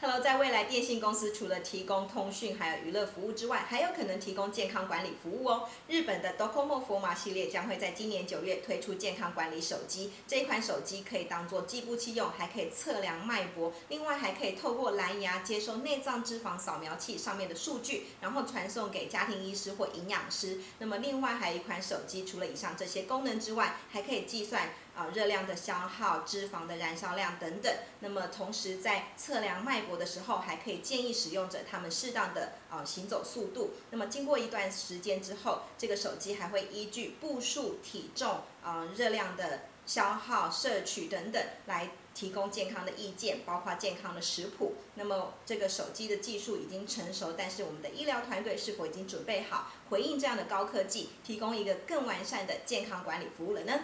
Hello，在未来电信公司除了提供通讯还有娱乐服务之外，还有可能提供健康管理服务哦。日本的 Docomo f o m a 系列将会在今年九月推出健康管理手机。这一款手机可以当做计步器用，还可以测量脉搏，另外还可以透过蓝牙接收内脏脂肪扫描器上面的数据，然后传送给家庭医师或营养师。那么另外还有一款手机，除了以上这些功能之外，还可以计算。啊，热量的消耗、脂肪的燃烧量等等。那么同时在测量脉我的时候，还可以建议使用者他们适当的啊行走速度。那么经过一段时间之后，这个手机还会依据步数、体重、啊热量的消耗、摄取等等来提供健康的意见，包括健康的食谱。那么这个手机的技术已经成熟，但是我们的医疗团队是否已经准备好回应这样的高科技，提供一个更完善的健康管理服务了呢？